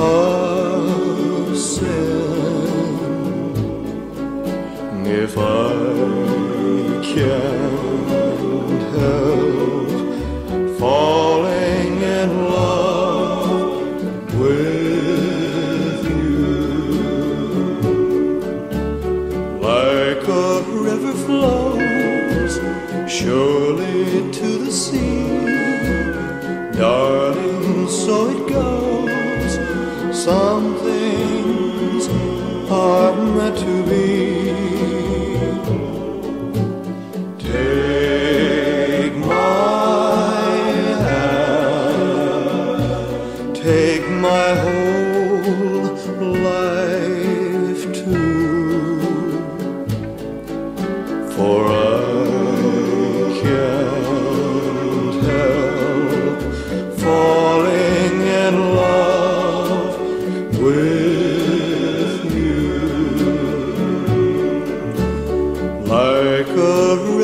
a sin if I can't help falling in love with you? Like a river flows surely to Some things are meant to be. Take my hand, take my whole life too. For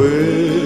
away.